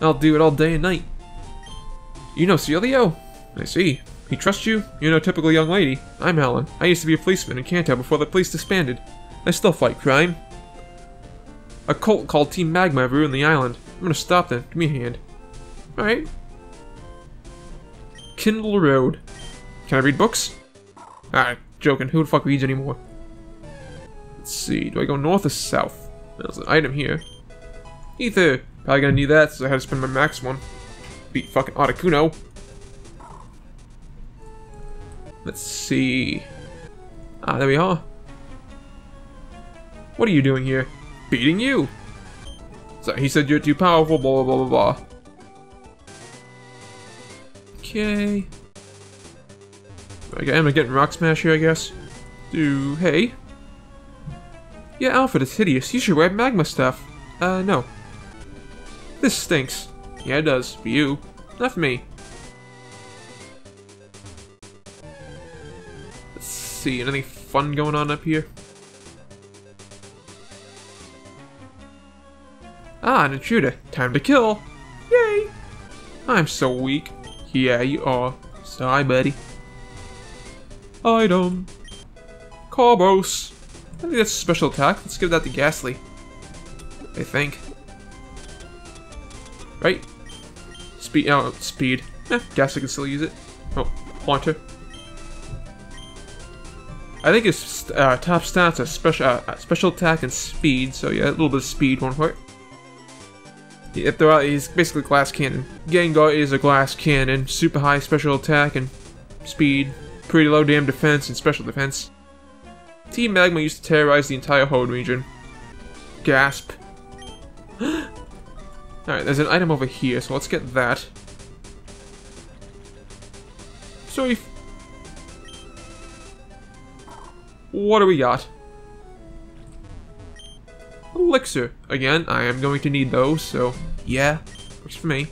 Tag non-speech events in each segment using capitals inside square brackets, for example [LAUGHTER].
I'll do it all day and night. You know Celio? I see. He trusts you? You're no typical young lady. I'm Alan. I used to be a policeman in Kanto before the police disbanded. I still fight crime. A cult called Team Magma ruined the island. I'm gonna stop them. Give me a hand. Alright. Kindle Road. Can I read books? Ah, joking. Who the fuck reads anymore? Let's see. Do I go north or south? There's an item here. Ether. Probably gonna need that since I had to spend my max one. Beat fucking Articuno. Let's see. Ah, there we are. What are you doing here? Beating you. So he said you're too powerful, blah, blah, blah, blah, blah. Okay. Okay, I'm gonna get Rock Smash here, I guess. Do, hey. Yeah, outfit is hideous. You should wear magma stuff. Uh, no. This stinks. Yeah, it does. For you. Not for me. Let's see, anything fun going on up here? Ah, an intruder. Time to kill. Yay! I'm so weak. Yeah, you are. Sorry, buddy. Item. Carbos. I think that's a special attack. Let's give that to Gastly. I think. Right? Speed. Oh, speed. Eh, I can still use it. Oh, Haunter. I think his uh, top stats are special, uh, special attack and speed, so yeah, a little bit of speed won't hurt. If there are, he's basically glass cannon. Gengar is a glass cannon, super high special attack and speed, pretty low damn defense and special defense. Team Magma used to terrorize the entire Hoenn region. Gasp. Alright, there's an item over here, so let's get that. So if... What do we got? Elixir. Again, I am going to need those, so yeah, works for me.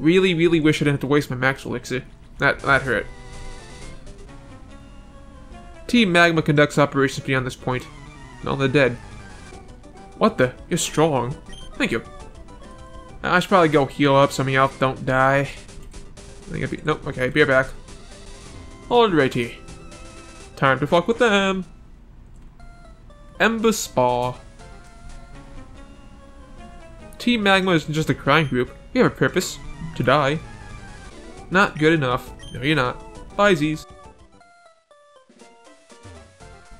Really, really wish I didn't have to waste my max elixir. That, that hurt. Team Magma conducts operations beyond this point. No, they're dead. What the? You're strong. Thank you. I should probably go heal up so y'all don't die. I think I'd be- nope, okay, be right back. Alrighty. Time to fuck with them. Ember Spa. Team Magma isn't just a crime group. We have a purpose. To die. Not good enough. No, you're not. Bye, Z's.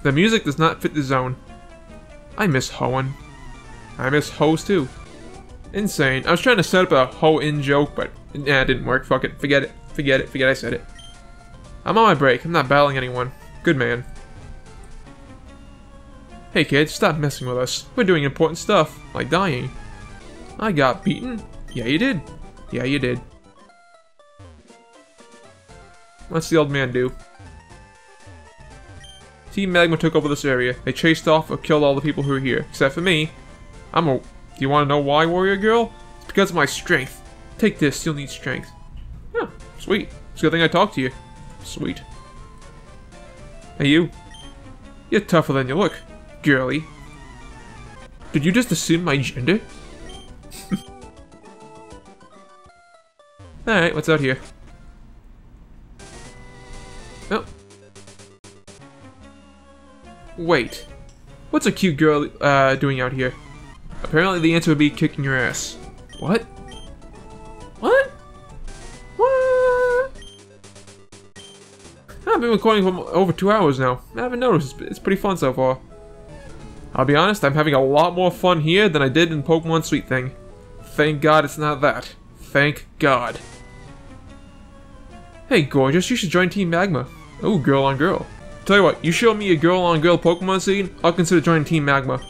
The music does not fit the zone. I miss Hoenn. I miss hoes too. Insane. I was trying to set up a hoe in joke, but nah, it didn't work. Fuck it. Forget it. Forget it. Forget I said it. I'm on my break. I'm not battling anyone. Good man. Hey kids, stop messing with us. We're doing important stuff, like dying. I got beaten? Yeah, you did. Yeah, you did. What's the old man do? Team Magma took over this area. They chased off or killed all the people who were here, except for me. I'm a... Do you want to know why, warrior girl? It's because of my strength. Take this, you'll need strength. Yeah, sweet. It's a good thing I talked to you. Sweet. Hey you. You're tougher than you look, girly. Did you just assume my gender? [LAUGHS] Alright, what's out here? Oh. Wait. What's a cute girl uh, doing out here? Apparently the answer would be kicking your ass. What? What? What? I've been recording for over two hours now. I haven't noticed. It's pretty fun so far. I'll be honest, I'm having a lot more fun here than I did in Pokemon Sweet Thing. Thank God it's not that. Thank God. Hey, gorgeous, you should join Team Magma. Oh, girl on girl. Tell you what, you show me a girl on girl Pokemon scene, I'll consider joining Team Magma.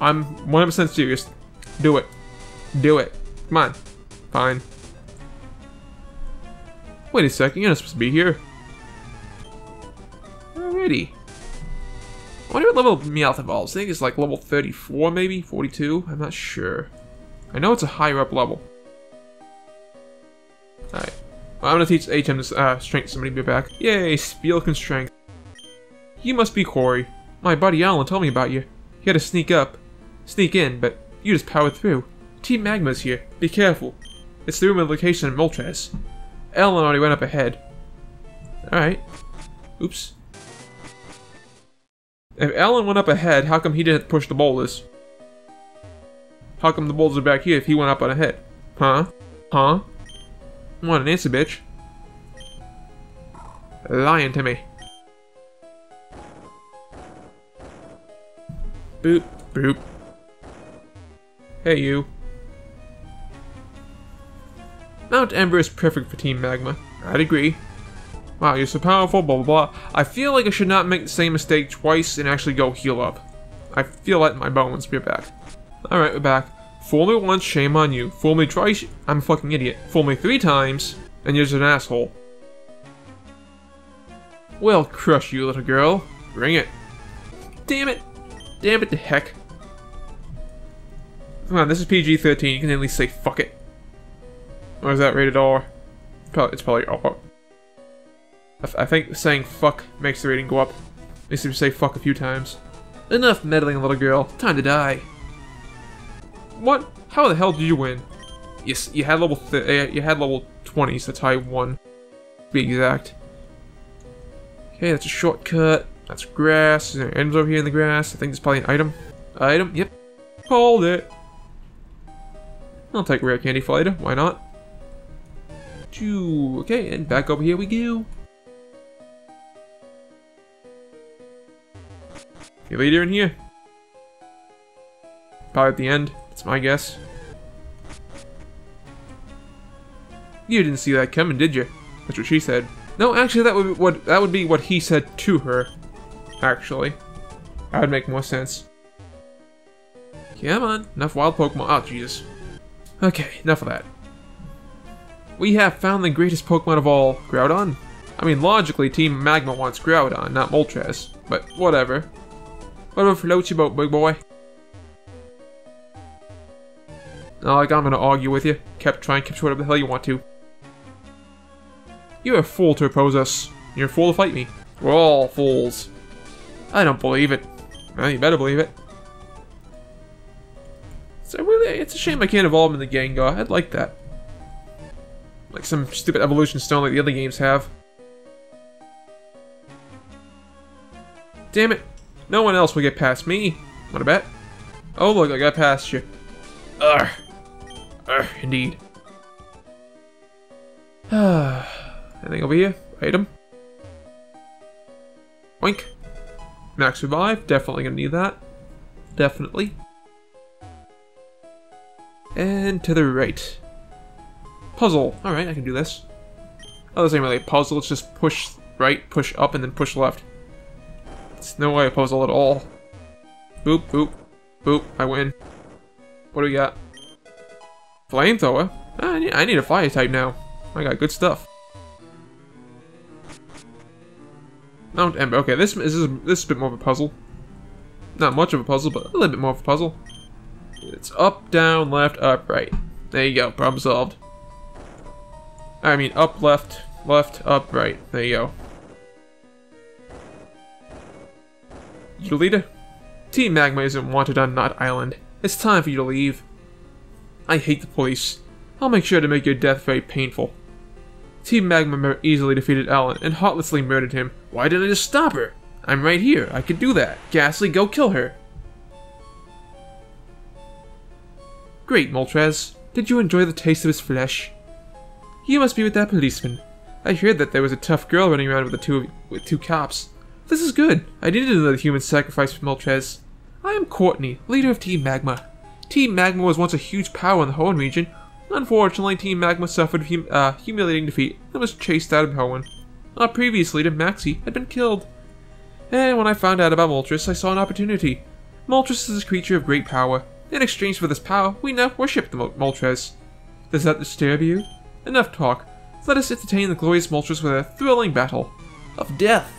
I'm 100% serious. Do it. Do it. Come on. Fine. Wait a second, you're not supposed to be here. Alrighty. I wonder what level Meowth evolves. I think it's like level 34 maybe? 42? I'm not sure. I know it's a higher up level. Alright. Well, I'm gonna teach HM to uh, strength somebody be back. Yay, Spiel strength. You must be Corey. My buddy Alan told me about you. He had to sneak up. Sneak in, but you just powered through. Team Magma's here. Be careful. It's the room and location in Moltres. Alan already went up ahead. Alright. Oops. If Alan went up ahead, how come he didn't push the boulders? How come the boulders are back here if he went up on ahead? Huh? Huh? Want an answer, bitch. Lying to me. Boop, boop. Hey, you. Mount Ember is perfect for Team Magma. I'd agree. Wow, you're so powerful, blah blah blah. I feel like I should not make the same mistake twice and actually go heal up. I feel in my bones. We're back. Alright, we're back. Fool me once, shame on you. Fool me twice, I'm a fucking idiot. Fool me three times, and you're just an asshole. Well, crush you, little girl. Bring it. Damn it. Damn it to heck. Come on, this is PG-13. You can at least say fuck it. Or is that rated R? Probably, it's probably R. I think saying fuck makes the rating go up. At least if you say fuck a few times. Enough meddling, little girl. Time to die. What? How the hell did you win? Yes, you had level uh, you had level 20s. That's how I won. To be exact. Okay, that's a shortcut. That's grass. Is there items over here in the grass? I think there's probably an item. Item? Yep. Called it. I'll take rare candy for later. Why not? Choo. Okay, and back over here we go. The leader in here. Probably at the end. That's my guess. You didn't see that coming, did you? That's what she said. No, actually, that would be what that would be what he said to her. Actually, that would make more sense. Come on, enough wild Pokemon. Oh, Jesus. Okay, enough of that. We have found the greatest Pokemon of all, Groudon. I mean, logically, Team Magma wants Groudon, not Moltres, but whatever. Whatever floats your boat, big boy. Not like I'm gonna argue with you. Kept trying, keep whatever the hell you want to. You're a fool to oppose us. You're a fool to fight me. We're all fools. I don't believe it. Well, you better believe it. So really, it's a shame I can't evolve in the Gengar. I'd like that. Like some stupid evolution stone like the other games have. Damn it. No one else will get past me. Wanna bet? Oh look, I got past you. Ugh. Ugh, indeed. [SIGHS] Anything over here? Item? Oink. Max revive, definitely gonna need that. Definitely. And to the right. Puzzle. Alright, I can do this. Oh, this ain't really a puzzle, it's just push right, push up, and then push left. It's no way a puzzle at all. Boop, boop, boop, I win. What do we got? Flamethrower? Ah, I need, I need a fire type now. I got good stuff. Mount Ember. Okay, this, this is this is a bit more of a puzzle. Not much of a puzzle, but a little bit more of a puzzle. It's up, down, left, up, right. There you go. Problem solved. I mean, up, left, left, up, right. There you go. You leader? Team Magma isn't wanted on Knot Island. It's time for you to leave. I hate the police. I'll make sure to make your death very painful. Team Magma easily defeated Alan and heartlessly murdered him. Why didn't I just stop her? I'm right here. I could do that. Gastly, go kill her. Great, Moltres. Did you enjoy the taste of his flesh? You must be with that policeman. I heard that there was a tough girl running around with the two with two cops. This is good. I needed another human sacrifice for Moltres. I am Courtney, leader of Team Magma. Team Magma was once a huge power in the Hoenn region. Unfortunately, Team Magma suffered hum uh, humiliating defeat and was chased out of Hoenn. Our previous leader, Maxie, had been killed. And when I found out about Moltres, I saw an opportunity. Moltres is a creature of great power. In exchange for this power, we now worship the Moltres. Does that disturb you? Enough talk. Let us entertain the glorious Moltres with a thrilling battle of death.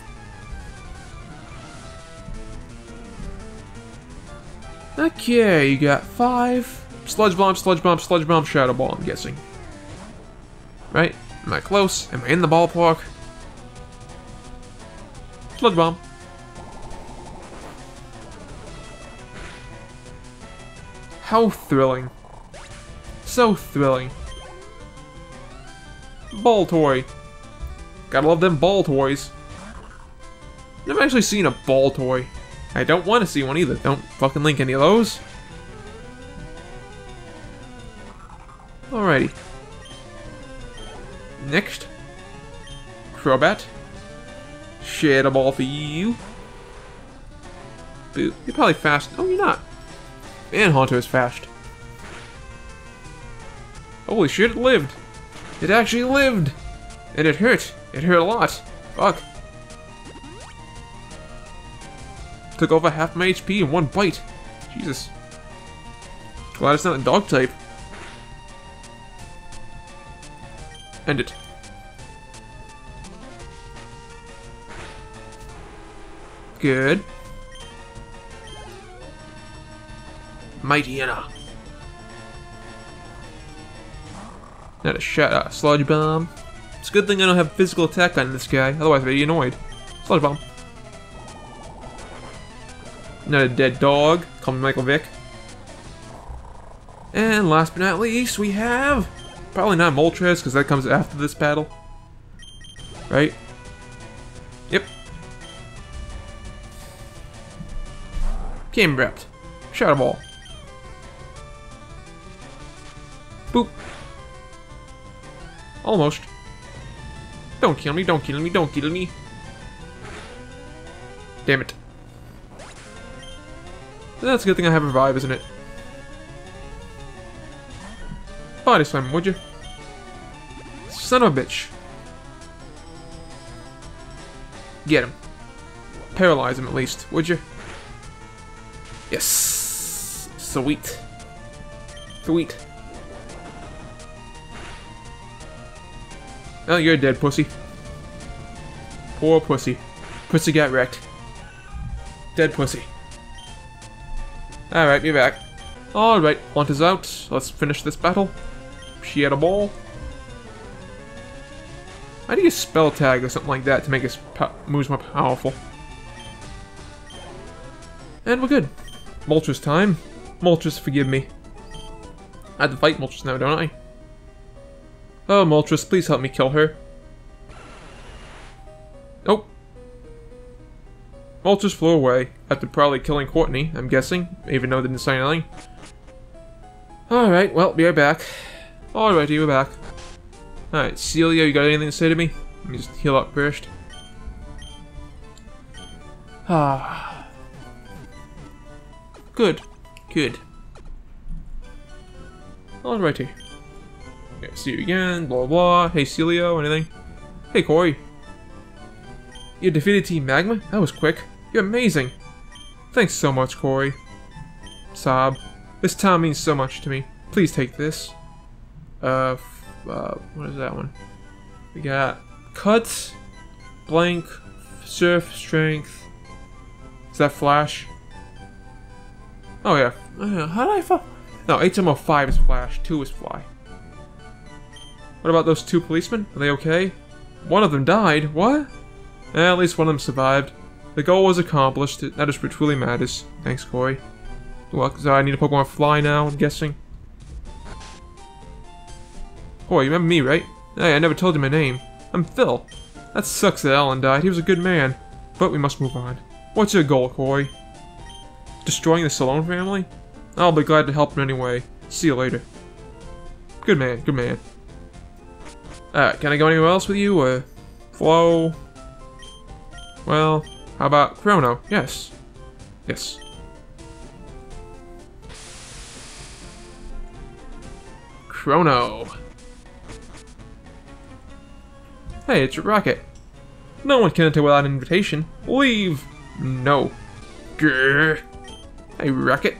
Okay, you got five. Sludge Bomb, Sludge Bomb, Sludge Bomb, Shadow Ball, I'm guessing. Right? Am I close? Am I in the ballpark? Sludge Bomb. How thrilling. So thrilling. Baltoy. Gotta love them Baltoys. Never actually seen a Baltoy. I don't want to see one either. Don't fucking link any of those. Alrighty. Next. Crobat. Share a ball for you. Boo. You're probably fast. Oh, you're not. Manhunter is fast. Holy shit, it lived. It actually lived. And it hurt. It hurt a lot. Fuck. Took over half my HP in one bite. Jesus. Glad it's not a dog type. End it. Good. Mightyena. Not a shot, uh, sludge bomb. It's a good thing I don't have physical attack on this guy, otherwise I'd be annoyed. Sludge bomb. Not a dead dog. Call me Michael Vick. And last but not least, we have probably not Moltres because that comes after this battle, right? Yep. Camerupt. Shadow Ball. Boop. Almost. Don't kill me, don't kill me, don't kill me. Damn it. That's a good thing I have Revive, isn't it? Body slam, would you? Son of a bitch. Get him. Paralyze him at least, would you? Yes. Sweet. Sweet. Oh, you're dead, pussy. Poor pussy. Pussy got wrecked. Dead pussy. Alright, be back. Alright, want is out. Let's finish this battle. She had a ball. How do you spell tag or something like that to make his moves more powerful? And we're good. Moltres time. Moltres, forgive me. I have to fight Moltres now, don't I? Oh, Moltres, please help me kill her. Nope. Moltres flew away, after probably killing Courtney, I'm guessing, even though they didn't say anything. Alright, well, we are back. Alrighty, we're back. Alright, Celia, you got anything to say to me? Let me just heal up first. Ah. Good. Good. Alrighty. Yeah, see you again, blah blah. Hey Celio, anything? Hey Corey. You defeated Team Magma? That was quick. You're amazing. Thanks so much, Corey. Sob. This town means so much to me. Please take this. Uh, uh, what is that one? We got cut, blank, surf, strength. Is that flash? Oh yeah. Uh, how did I fall? No, HMO 5 is flash, 2 is fly. What about those two policemen? Are they okay? One of them died. What? Eh, at least one of them survived. The goal was accomplished. That is what truly matters. Thanks, Corey. Well, I need a Pokemon Fly now, I'm guessing. Corey, you remember me, right? Hey, I never told you my name. I'm Phil. That sucks that Alan died. He was a good man. But we must move on. What's your goal, Corey? Destroying the Salone family? I'll be glad to help in any way. See you later. Good man, good man. Alright, can I go anywhere else with you? Uh, Flo? Well, how about Chrono? Yes. Yes. Chrono. Hey, it's Rocket. No one can enter without an invitation. Leave! No. Grrr. Hey, Rocket.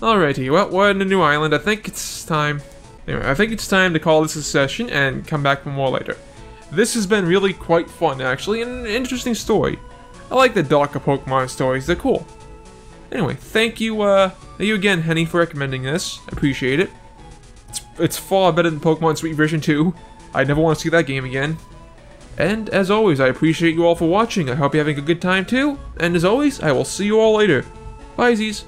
Alrighty, well, we're in a new island. I think it's time Anyway, I think it's time to call this a session and come back for more later. This has been really quite fun, actually, and an interesting story. I like the darker Pokemon stories, they're cool. Anyway, thank you, uh, thank you again, Henny, for recommending this. I appreciate it. It's, it's far better than Pokemon Sweet Version 2. I never want to see that game again. And as always, I appreciate you all for watching. I hope you're having a good time too. And as always, I will see you all later. Bye, Z's.